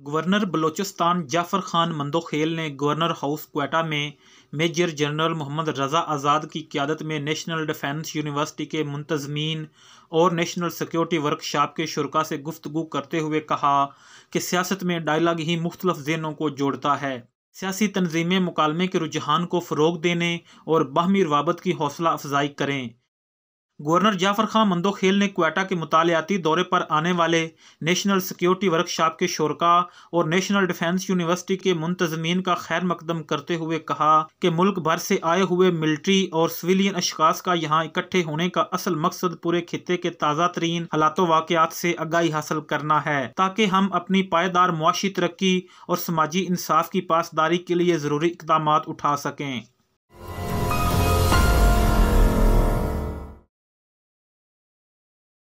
Governor Balochistan Jafar Khan Mandokhel ने governor house Quetta में major general Mohammad Raza Azad की क्यादत में नेशनल डिफेंस यूनिवर्सिटी के मुंतजमीन और नेशनल सिक्योरिटी वर्कशॉप के शुरा से गुफ्तु करते हुए कहा कि सियासत में डायलाग ही मुख्तलफ जहनों को जोड़ता है। सियासी तनजीमें मुकालमे के रुझान को फ़रोग देने और बाहमी रवाबत की हौसला अफजाई करें। गवर्नर जाफ़र खान मंदोखेल ने क्वेटा के मुतालियाती दौरे पर आने वाले नेशनल सिक्योरिटी वर्कशॉप के शोरका और नेशनल डिफेंस यूनिवर्सिटी के मुंतजमीन का खैर मकदम करते हुए कहा कि मुल्क भर से आए हुए मिलिट्री और सिविलियन अशखास का यहाँ इकट्ठे होने का असल मकसद पूरे खत्े के ताज़ा तरीन हालात वाकत से आगाही हासिल करना है, ताकि हम अपनी पायदार मुआशी तरक्की और समाजी इंसाफ की पासदारी के लिए ज़रूरी इकदाम उठा सकें।